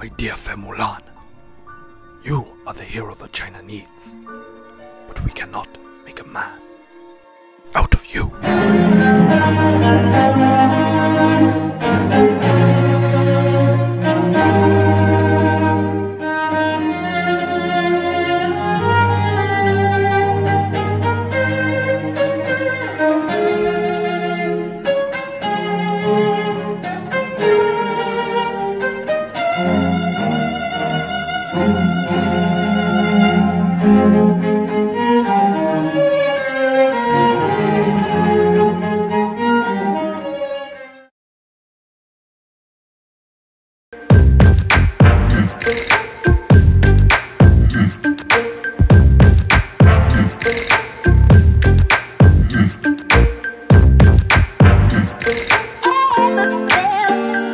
My dear fair Mulan, you are the hero that China needs, but we cannot make a man out of you. I love.